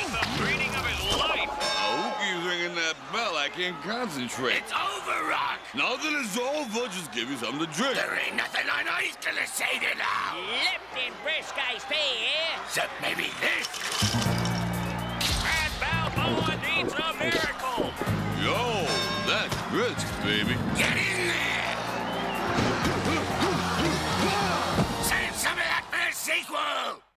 It's the meeting of his life. Oh, keep ringing that bell. I can't concentrate. It's over, Rock. Now that it's over, just give you something to drink. There ain't nothing on ice gonna say it now. Lipton brisk ice eh? tea, Except maybe this. Brad Balboa needs a miracle. Yo, that's Brisk, baby. Get in there. Save some of that for the sequel.